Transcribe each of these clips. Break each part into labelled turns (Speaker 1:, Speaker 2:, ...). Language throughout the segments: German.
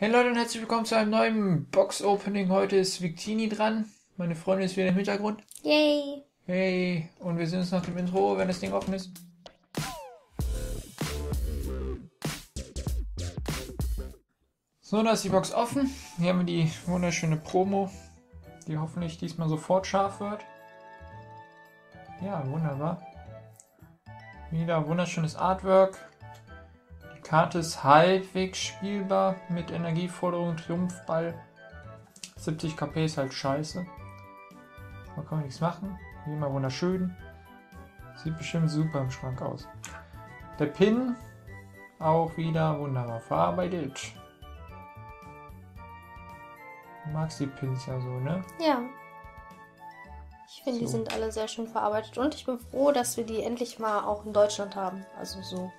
Speaker 1: Hey Leute und herzlich willkommen zu einem neuen Box-Opening. Heute ist Victini dran. Meine Freundin ist wieder im Hintergrund.
Speaker 2: Yay!
Speaker 1: Hey, und wir sehen uns nach dem Intro, wenn das Ding offen ist. So, da ist die Box offen. Hier haben wir die wunderschöne Promo, die hoffentlich diesmal sofort scharf wird. Ja, wunderbar. Wieder wunderschönes Artwork. Die Karte ist halbwegs spielbar mit Energieforderung, Triumphball. 70 KP ist halt scheiße. Da kann man nichts machen. Wie immer wunderschön. Sieht bestimmt super im Schrank aus. Der Pin auch wieder wunderbar verarbeitet. Du magst die Pins ja so, ne?
Speaker 2: Ja. Ich finde, die
Speaker 1: So.
Speaker 2: sind alle sehr schön verarbeitet und ich bin froh, dass wir die endlich mal auch in Deutschland haben. Also so.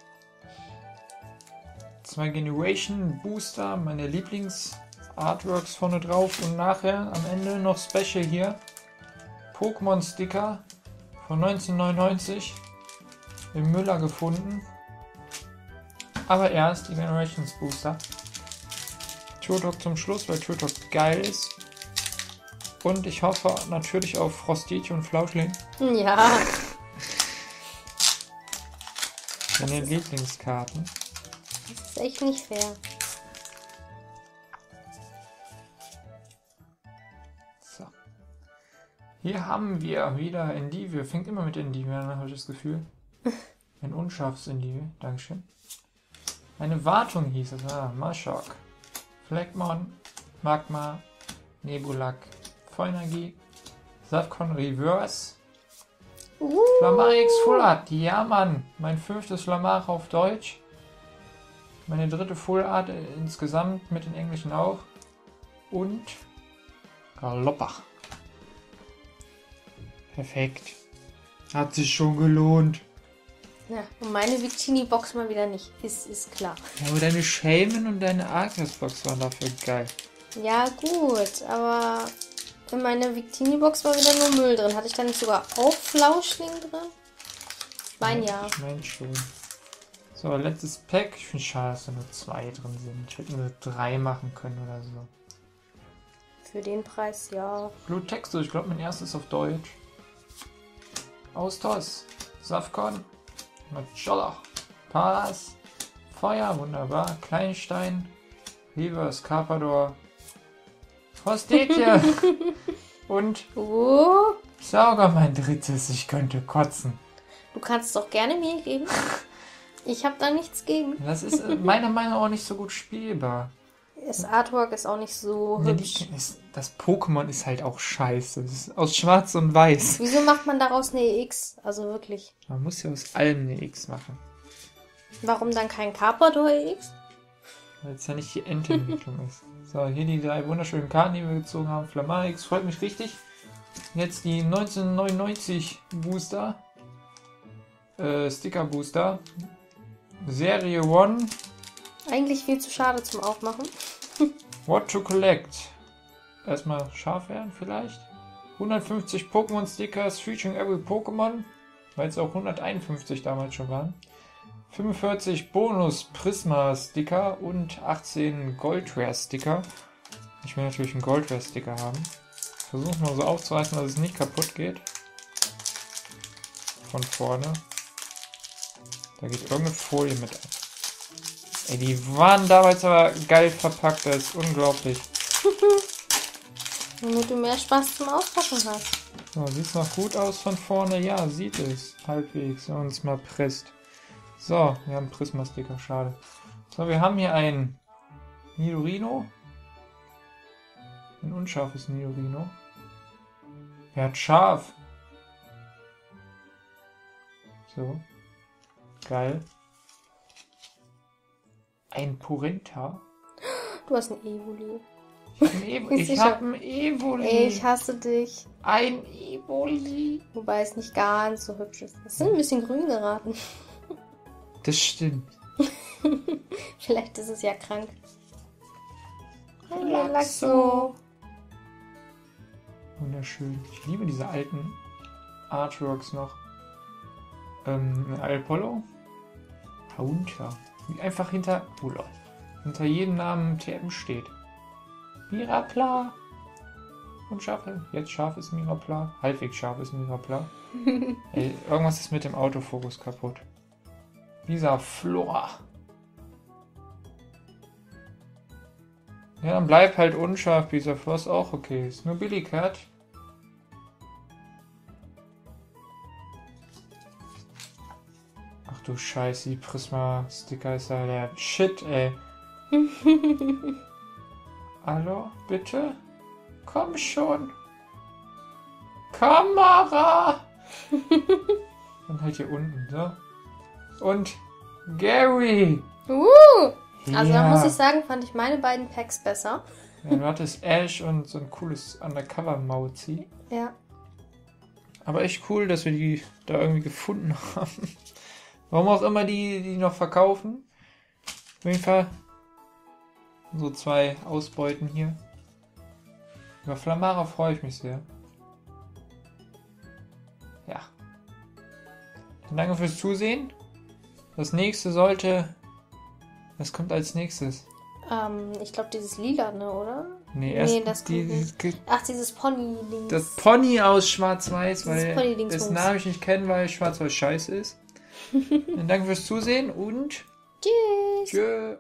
Speaker 1: Zwei Generation Booster, meine Lieblings-Artworks vorne drauf und nachher am Ende noch Special hier. Pokémon Sticker von 1999 im Müller gefunden. Aber erst die Generations Booster. Turtok zum Schluss, weil Turtok geil ist. Und ich hoffe natürlich auf Frostitio und Flauschling,
Speaker 2: Ja.
Speaker 1: meine Lieblingskarten.
Speaker 2: Das ist echt nicht fair.
Speaker 1: So. Hier haben wir wieder Endivie. Fängt immer mit Endivie an, habe ich das Gefühl. Ein unscharfes Endivie. Dankeschön. Eine Wartung hieß es. Ah, Maschok. Fleckmon. Magma. Nebulak. Feuenergie. Safcon Reverse.
Speaker 2: Uh.
Speaker 1: Flamarix Full Art. Ja, Mann. Mein fünftes Flamar auf Deutsch. Meine dritte Full Art äh, insgesamt mit den Englischen auch. Und Galoppach. Perfekt. Hat sich schon gelohnt.
Speaker 2: Ja, und meine Victini-Box mal wieder nicht. Ist, ist klar.
Speaker 1: Ja, aber deine Shaman und deine Arceus-Box waren dafür geil.
Speaker 2: Ja, gut, aber in meiner Victini-Box war wieder nur Müll drin. Hatte ich da nicht sogar auch Flauschling drin? Ich meine ja.
Speaker 1: Ich meine schon. So, letztes Pack. Ich finde schade, dass da nur zwei drin sind. Ich hätte nur drei machen können oder so.
Speaker 2: Für den Preis, ja.
Speaker 1: Blue Texte, ich glaube, mein erstes auf Deutsch. Austos, Safcon, Majolla, Pass, Feuer, wunderbar, Kleinstein, Reverse, Carpador, Frostetje und
Speaker 2: Oh,
Speaker 1: Sauger, mein drittes, ich könnte kotzen.
Speaker 2: du kannst es doch gerne mir geben. Ich habe da nichts gegen.
Speaker 1: Das ist äh, meiner Meinung nach auch nicht so gut spielbar.
Speaker 2: Das Artwork ist auch nicht so
Speaker 1: Ja,
Speaker 2: hübsch.
Speaker 1: die, ist, das Pokémon ist halt auch scheiße. Das ist aus Schwarz und Weiß.
Speaker 2: Wieso macht man daraus eine EX? Also wirklich.
Speaker 1: Man muss ja aus allem eine X machen.
Speaker 2: Warum dann kein Carpador EX?
Speaker 1: Weil es ja nicht die Endentwicklung ist. So, hier die drei wunderschönen Karten, die wir gezogen haben. Flamarix, freut mich richtig. Jetzt die 1999 Booster. Äh, Sticker Booster. Serie 1.
Speaker 2: Eigentlich viel zu schade zum Aufmachen.
Speaker 1: What to collect. Erstmal scharf werden vielleicht. 150 Pokémon Stickers featuring every Pokémon. Weil es auch 151 damals schon waren. 45 Bonus Prisma Sticker und 18 Goldrare Sticker. Ich will natürlich einen Goldrare Sticker haben. Versuchen mal so aufzureißen, dass es nicht kaputt geht. Von vorne. Da geht irgendeine Folie mit ab. Ey, die waren damals aber geil verpackt, das ist unglaublich.
Speaker 2: Damit du mehr Spaß zum Auspacken hast.
Speaker 1: So, sieht's noch gut aus von vorne? Ja, sieht es. Halbwegs, wenn man es mal presst. So, wir haben Prisma-Sticker, schade. So, wir haben hier ein Nidorino. Ein unscharfes Nidorino. Wer hat scharf? So. Geil. Ein Porenta.
Speaker 2: Du hast ein Evoli.
Speaker 1: Ich hab ein Evoli.
Speaker 2: Ich hasse dich.
Speaker 1: Ein Evoli.
Speaker 2: Wobei es nicht ganz so hübsch ist. Es sind ein bisschen grün geraten.
Speaker 1: Das stimmt.
Speaker 2: Vielleicht ist es ja krank.
Speaker 1: Ein Laxo. Wunderschön. Ich liebe diese alten Artworks noch. Ähm, Apollo. Haunter. Wie einfach hinter. Oh lol. hinter jedem Namen TM steht. Mirapla. Und scharf, jetzt scharf ist Mirapla. Halbwegs scharf ist Mirapla. Ey, irgendwas ist mit dem Autofokus kaputt. Dieser Flora. Ja, dann bleib halt unscharf, dieser Flor ist auch okay. Ist nur Billy du Scheiße, die Prisma-Sticker ist ja der Shit, ey. Hallo, bitte? Komm schon. Kamera! Und halt hier unten, so. Und Gary!
Speaker 2: Uh! Also da
Speaker 1: Ja.
Speaker 2: muss ich sagen, fand ich meine beiden Packs besser.
Speaker 1: Ja, du hattest Ash und so ein cooles Undercover-Mauzi.
Speaker 2: Ja.
Speaker 1: Aber echt cool, dass wir die da irgendwie gefunden haben. Warum auch immer die die noch verkaufen. Auf jeden Fall so zwei Ausbeuten hier. Über Flamara freue ich mich sehr. Ja. Dann danke fürs Zusehen. Das nächste sollte. Was kommt als nächstes?
Speaker 2: Ähm, ich glaube dieses Lila, ne, oder?
Speaker 1: Nee, erst
Speaker 2: Nee, das
Speaker 1: die,
Speaker 2: kommt
Speaker 1: die,
Speaker 2: Ach, dieses Pony-Ding.
Speaker 1: das Pony aus Schwarz-Weiß,
Speaker 2: Dieses
Speaker 1: weil das Namen ich nicht kennen, weil Schwarz-Weiß scheiße ist. Dann danke fürs Zusehen und
Speaker 2: Tschüss.
Speaker 1: tschö.